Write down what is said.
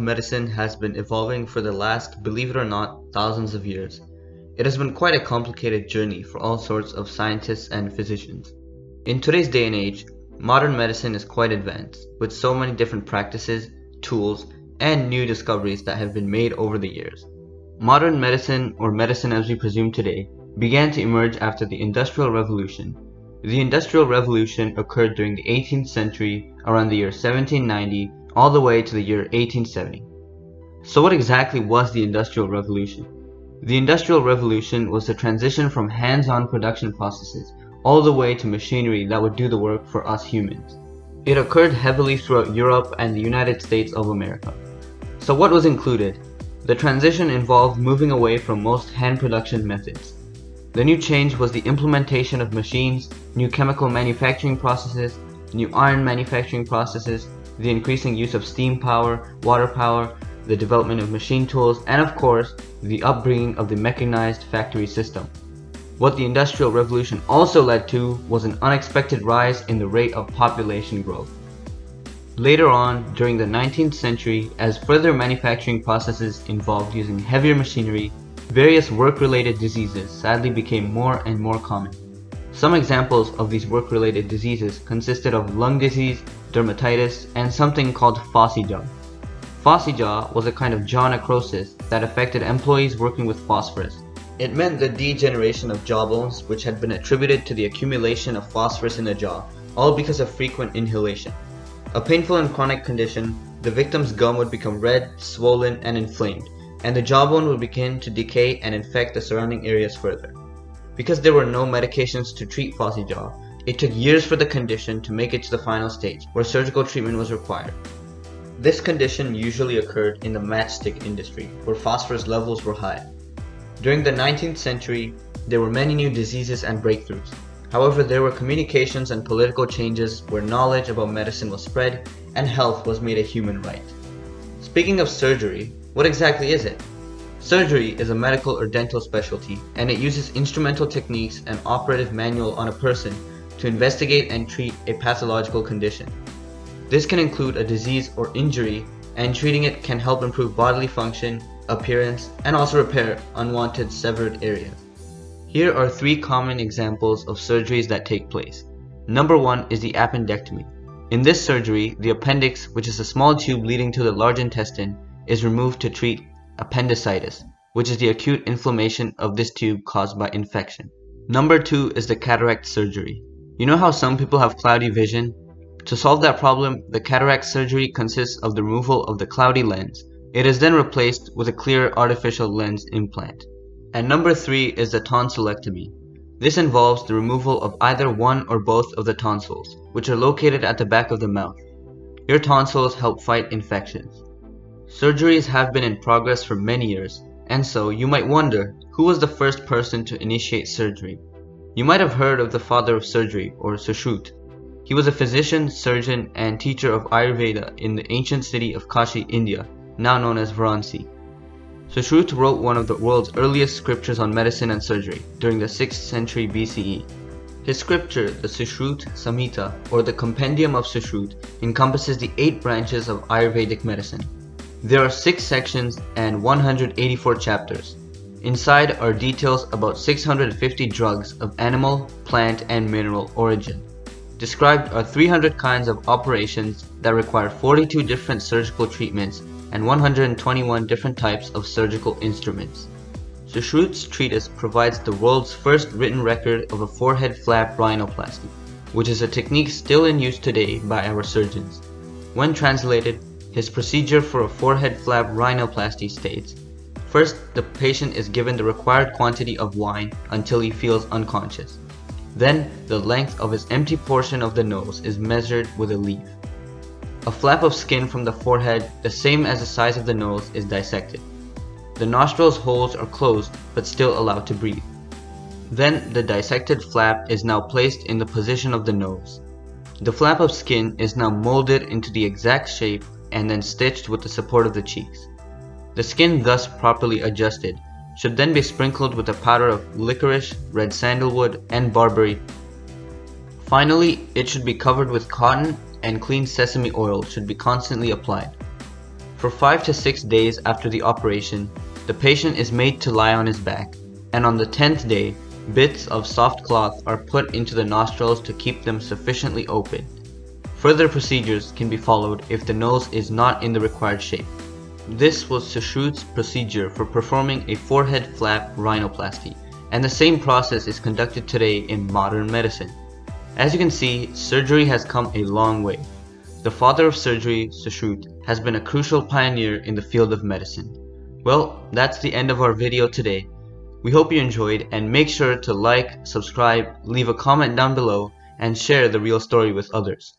medicine has been evolving for the last, believe it or not, thousands of years. It has been quite a complicated journey for all sorts of scientists and physicians. In today's day and age, modern medicine is quite advanced, with so many different practices, tools, and new discoveries that have been made over the years. Modern medicine, or medicine as we presume today, began to emerge after the Industrial Revolution. The Industrial Revolution occurred during the 18th century around the year 1790 all the way to the year 1870. So what exactly was the Industrial Revolution? The Industrial Revolution was the transition from hands-on production processes all the way to machinery that would do the work for us humans. It occurred heavily throughout Europe and the United States of America. So what was included? The transition involved moving away from most hand production methods. The new change was the implementation of machines, new chemical manufacturing processes, new iron manufacturing processes, the increasing use of steam power, water power, the development of machine tools, and of course, the upbringing of the mechanized factory system. What the Industrial Revolution also led to was an unexpected rise in the rate of population growth. Later on, during the 19th century, as further manufacturing processes involved using heavier machinery, various work-related diseases sadly became more and more common. Some examples of these work-related diseases consisted of lung disease, dermatitis, and something called phossy jaw. Phossy jaw was a kind of jaw necrosis that affected employees working with phosphorus. It meant the degeneration of jawbones which had been attributed to the accumulation of phosphorus in the jaw, all because of frequent inhalation. A painful and chronic condition, the victim's gum would become red, swollen, and inflamed, and the jawbone would begin to decay and infect the surrounding areas further. Because there were no medications to treat phossy jaw, it took years for the condition to make it to the final stage, where surgical treatment was required. This condition usually occurred in the matchstick industry, where phosphorus levels were high. During the 19th century, there were many new diseases and breakthroughs. However, there were communications and political changes where knowledge about medicine was spread and health was made a human right. Speaking of surgery, what exactly is it? Surgery is a medical or dental specialty, and it uses instrumental techniques and operative manual on a person to investigate and treat a pathological condition. This can include a disease or injury, and treating it can help improve bodily function, appearance, and also repair unwanted severed areas. Here are three common examples of surgeries that take place. Number one is the appendectomy. In this surgery, the appendix, which is a small tube leading to the large intestine, is removed to treat appendicitis, which is the acute inflammation of this tube caused by infection. Number two is the cataract surgery. You know how some people have cloudy vision? To solve that problem, the cataract surgery consists of the removal of the cloudy lens. It is then replaced with a clear artificial lens implant. And number 3 is the tonsillectomy. This involves the removal of either one or both of the tonsils, which are located at the back of the mouth. Your tonsils help fight infections. Surgeries have been in progress for many years, and so you might wonder, who was the first person to initiate surgery? You might have heard of the father of surgery, or Sushruta. He was a physician, surgeon, and teacher of Ayurveda in the ancient city of Kashi, India, now known as Varanasi. Sushruta wrote one of the world's earliest scriptures on medicine and surgery during the 6th century BCE. His scripture, the Sushruta Samhita, or the Compendium of Sushruta, encompasses the eight branches of Ayurvedic medicine. There are six sections and 184 chapters. Inside are details about 650 drugs of animal, plant, and mineral origin. Described are 300 kinds of operations that require 42 different surgical treatments and 121 different types of surgical instruments. Sushruta's treatise provides the world's first written record of a forehead flap rhinoplasty, which is a technique still in use today by our surgeons. When translated, his procedure for a forehead flap rhinoplasty states First, the patient is given the required quantity of wine until he feels unconscious. Then, the length of his empty portion of the nose is measured with a leaf. A flap of skin from the forehead, the same as the size of the nose, is dissected. The nostrils holes are closed but still allowed to breathe. Then the dissected flap is now placed in the position of the nose. The flap of skin is now molded into the exact shape and then stitched with the support of the cheeks. The skin thus properly adjusted should then be sprinkled with a powder of licorice, red sandalwood, and barberry. Finally, it should be covered with cotton and clean sesame oil should be constantly applied. For 5 to 6 days after the operation, the patient is made to lie on his back, and on the 10th day, bits of soft cloth are put into the nostrils to keep them sufficiently open. Further procedures can be followed if the nose is not in the required shape. This was Sushruth's procedure for performing a forehead flap rhinoplasty, and the same process is conducted today in modern medicine. As you can see, surgery has come a long way. The father of surgery, Sushruth, has been a crucial pioneer in the field of medicine. Well, that's the end of our video today. We hope you enjoyed and make sure to like, subscribe, leave a comment down below, and share the real story with others.